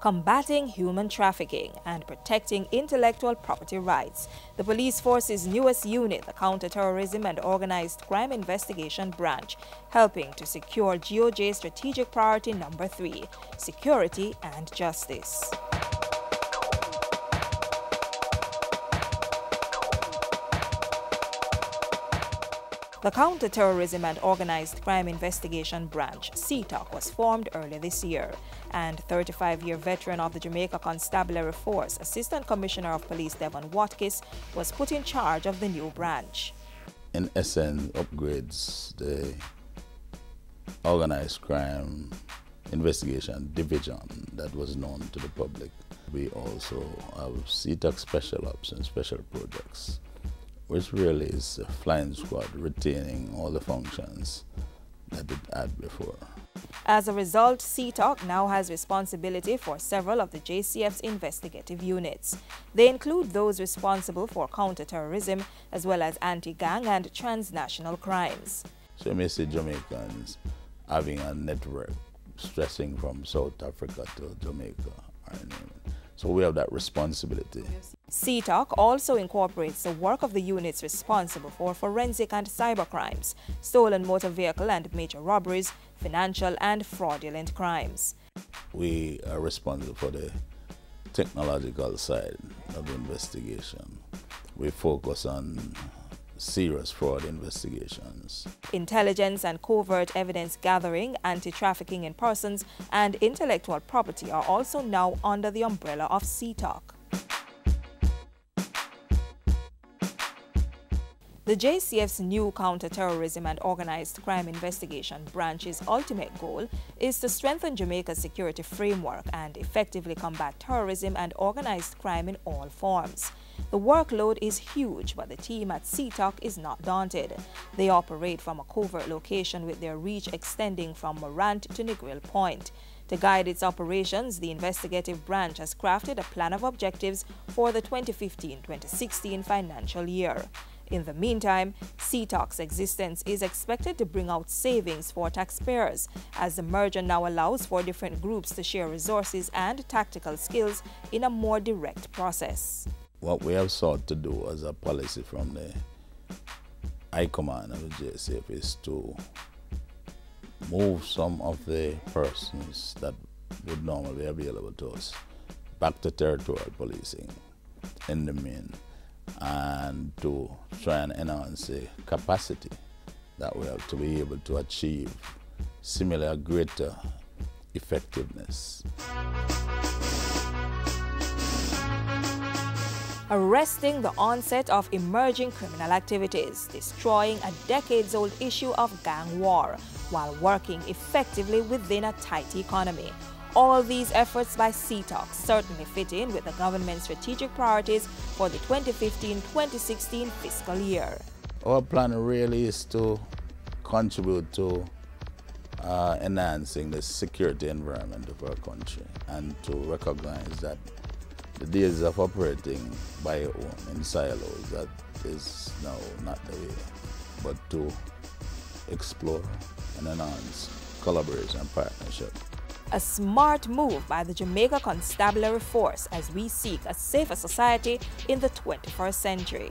combating human trafficking, and protecting intellectual property rights. The police force's newest unit, the Counterterrorism and Organized Crime Investigation Branch, helping to secure GOJ strategic priority number three, security and justice. The Counterterrorism and Organized Crime Investigation Branch, CTOC, was formed earlier this year, and 35-year veteran of the Jamaica Constabulary Force, Assistant Commissioner of Police Devon Watkis, was put in charge of the new branch. In essence, upgrades the organized crime investigation division that was known to the public. We also have CTOC special ops and special projects which really is a flying squad retaining all the functions that it had before. As a result, CTOC now has responsibility for several of the JCF's investigative units. They include those responsible for counterterrorism as well as anti-gang and transnational crimes. So you may see Jamaicans having a network stressing from South Africa to Jamaica. So we have that responsibility. CTOC also incorporates the work of the units responsible for forensic and cyber crimes, stolen motor vehicle and major robberies, financial and fraudulent crimes. We are responsible for the technological side of the investigation. We focus on serious fraud investigations. Intelligence and covert evidence gathering, anti-trafficking in persons, and intellectual property are also now under the umbrella of CTOC. The JCF's new counterterrorism and organized crime investigation branch's ultimate goal is to strengthen Jamaica's security framework and effectively combat terrorism and organized crime in all forms. The workload is huge, but the team at CTOC is not daunted. They operate from a covert location with their reach extending from Morant to Negril Point. To guide its operations, the investigative branch has crafted a plan of objectives for the 2015-2016 financial year. In the meantime, CTOC's existence is expected to bring out savings for taxpayers, as the merger now allows for different groups to share resources and tactical skills in a more direct process what we have sought to do as a policy from the high command of the JCF is to move some of the persons that would normally be available to us back to territorial policing in the main and to try and enhance the capacity that we have to be able to achieve similar greater effectiveness. Arresting the onset of emerging criminal activities, destroying a decades-old issue of gang war, while working effectively within a tight economy. All these efforts by CTOC certainly fit in with the government's strategic priorities for the 2015-2016 fiscal year. Our plan really is to contribute to uh, enhancing the security environment of our country and to recognize that the days of operating by your own in silos, that is now not the way, but to explore and enhance collaboration and partnership. A smart move by the Jamaica Constabulary Force as we seek a safer society in the 21st century.